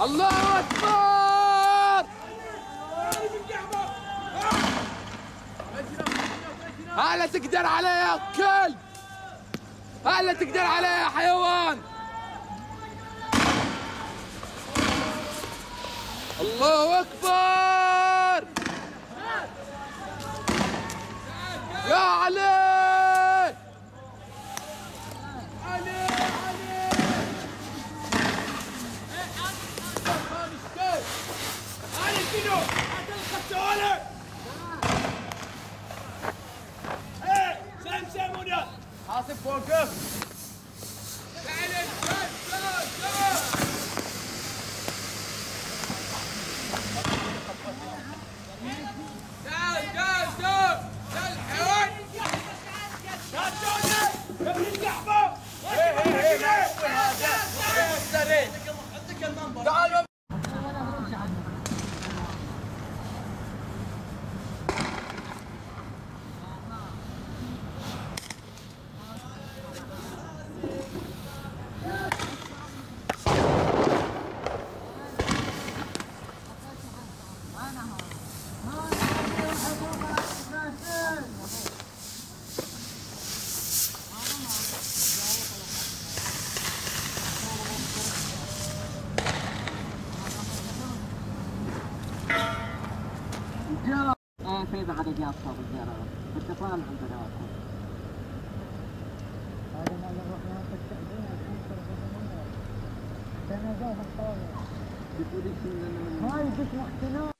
الله أكبر! هلا تقدر عليه يا كلب هلا تقدر عليه يا حيوان! الله أكبر! يا علي! Let's go! في بعد جاب صوب الجرى اتصال عندنا هذا ما التأذين الحين بتقولي شو هاي بس احتلال